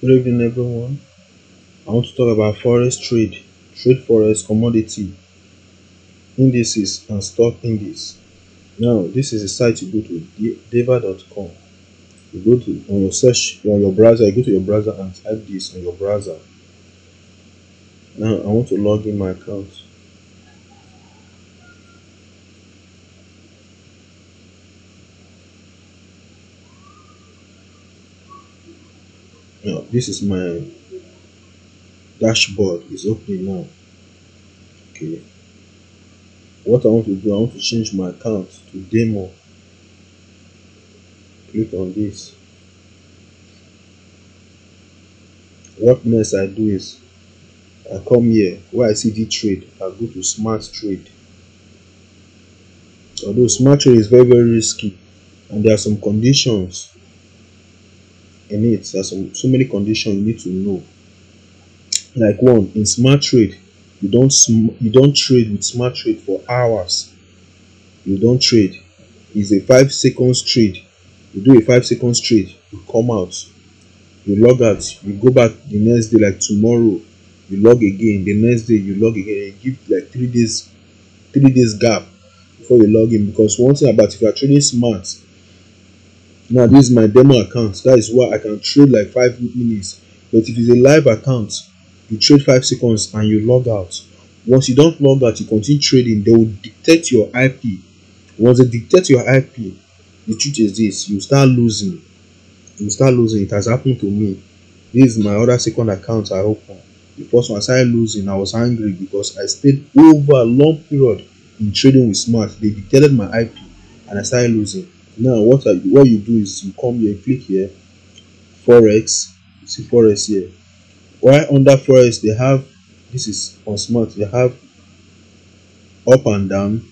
Good evening, everyone. I want to talk about forex trade, trade forex commodity, indices, and stock index. Now, this is a site you go to deriv.com. You go to on your search on your browser, you go to your browser and type this on your browser. Now, I want to log in my account. Now, this is my dashboard is opening now. Okay. What I want to do, I want to change my account to demo. Click on this. What next I do is I come here where I see the trade, I go to smart trade. Although smart trade is very very risky and there are some conditions in it there's some so many conditions you need to know. Like one in smart trade you don't you don't trade with smart trade for hours. You don't trade. It's a five seconds trade you do a five seconds trade you come out. You log out you go back the next day like tomorrow you log again. The next day you log again. You give like three days three days gap before you log in because one thing about if you are trading smart now this is my demo account. That is why i can trade like five minutes. But if it's a live account you trade five seconds and you log out. Once you don't log out you continue trading they will dictate your ip once they dictate your ip the truth is this you start losing. You start losing. It has happened to me. This is my other second account i opened the first one i started losing. I was angry because i stayed over a long period in trading with smart. They dictated my ip and i started losing now what I, what you do is you come here click here forex see forex here. While under forex they have this is on smart they have up and down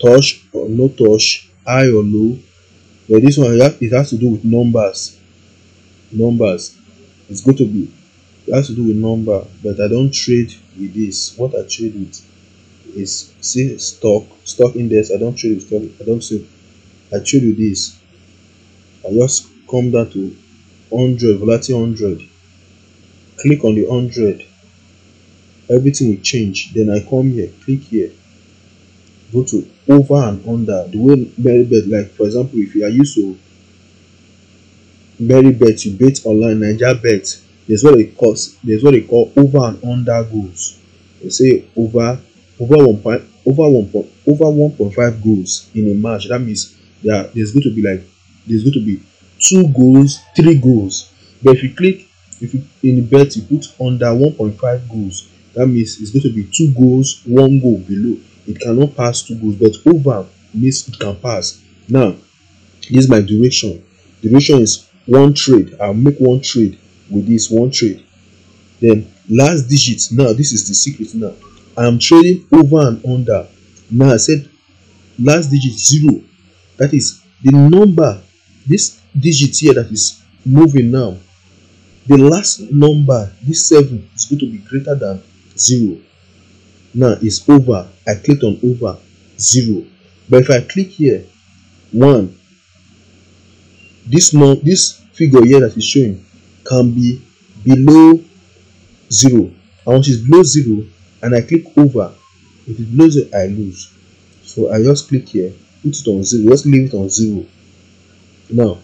touch or no touch high or low. But this one it has to do with numbers. Numbers. It's going to be it has to do with number but i don't trade with this. What i trade with is see stock stock index i don't trade with stock i don't say I trade with this. I just come down to 100, volatility 100. Click on the 100. Everything will change. Then I come here, click here. Go to over and under. The way Meribet, like for example, if you are used to Meribet, you bet online, Niger bet. There's what they call there's what they call over and under goals. They say over over one point over one point over 1.5 goals in a match. That means there there's going to be like there's going to be two goals three goals. But if you click if you in bet you put under 1.5 goals that means it's going to be two goals one goal below. It cannot pass two goals but over means it can pass. Now this is my duration. Duration is one trade. I'll make one trade with this one trade. Then last digit. Now this is the secret now. I'm trading over and under. Now i said last digit zero that is the number this digit here that is moving now the last number this seven is going to be greater than zero. Now it's over. I clicked on over zero. But if i click here one this no this figure here that is showing can be below zero. And once it's below zero and i click over if it's below zero i lose. So i just click here put it on zero just leave it on zero. Now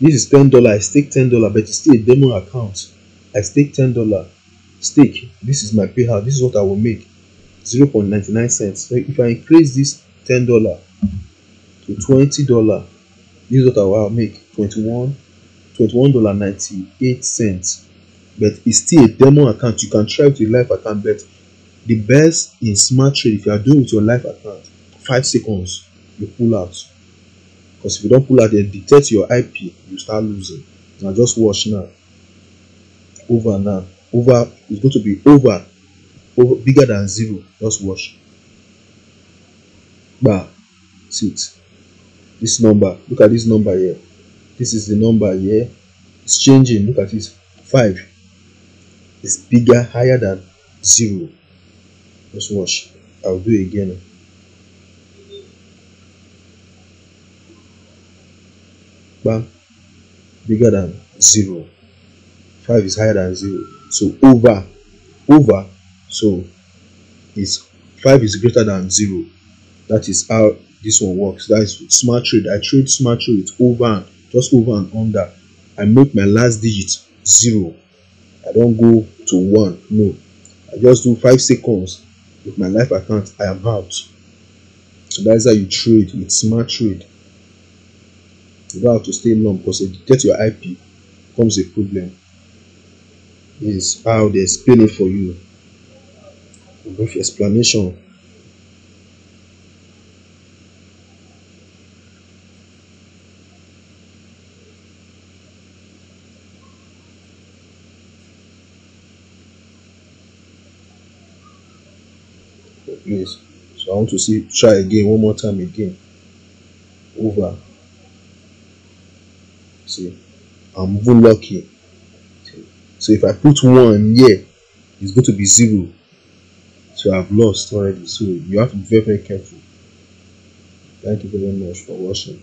this is ten dollar i stake ten dollar but it's still a demo account. I stake ten dollar stake. This is my payout this is what i will make. 0.99 cents. So if i increase this ten dollar to 20 dollar this is what i will make. 21 21 dollar 98 cents. But it's still a demo account. You can try with your live account but the best in smart trade if you are doing with your live account five seconds you pull out. Because if you don't pull out they detect your ip you start losing. Now just watch now. Over now. Over is going to be over. Over bigger than zero. Just watch. Bah see it this number look at this number here. This is the number here. It's changing. Look at this. Five. Is bigger higher than zero. Just watch. I'll do it again bam bigger than zero. 5 is higher than 0 so over over so is 5 is greater than 0 that is how this one works. That is smart trade. I trade smart trade with over and just over and under. I make my last digit 0 i don't go to 1 no. I just do 5 seconds with my life account. I am out. So that's how you trade with smart trade you don't have to stay long because if you get your ip becomes a problem. Is how they explain it for you. Brief explanation. Please so i want to see try again one more time again. Over see i'm even lucky. So if i put one here it's going to be zero. So i've lost already. So you have to be very very careful. Thank you very much for watching